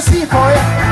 see for you.